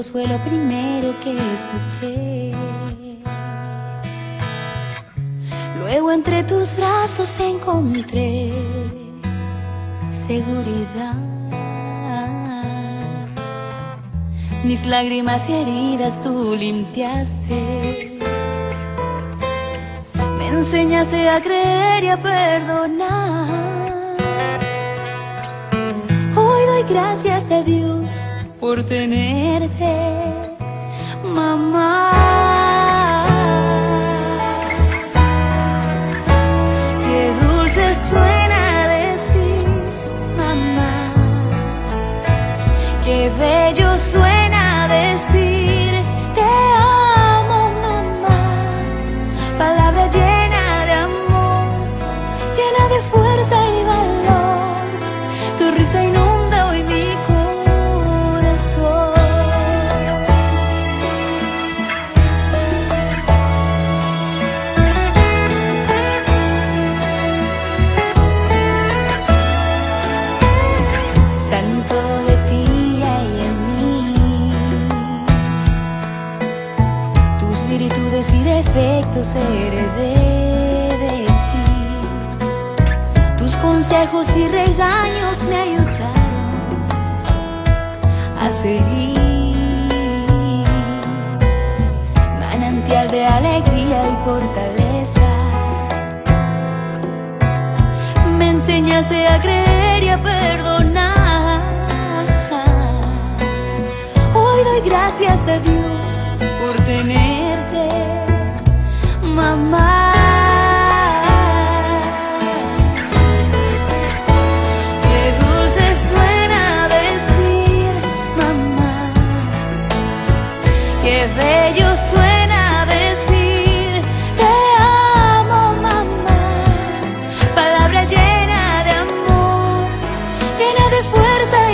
voz fue lo primero que escuché. Luego entre tus brazos encontré seguridad. Mis lágrimas y heridas tú limpiaste. Me enseñaste a creer y a perdonar. Hoy doy gracias a Dios por tenerte, mamá. Qué dulce suena decir, mamá. Qué bello defectos heredé de ti. Tus consejos y regaños me ayudaron a seguir. Manantial de alegría y fortaleza. Me enseñaste a creer y a perdonar. Hoy doy gracias a Dios mamá. Qué dulce suena decir mamá. Qué bello suena decir te amo mamá. Palabra llena de amor, llena de fuerza.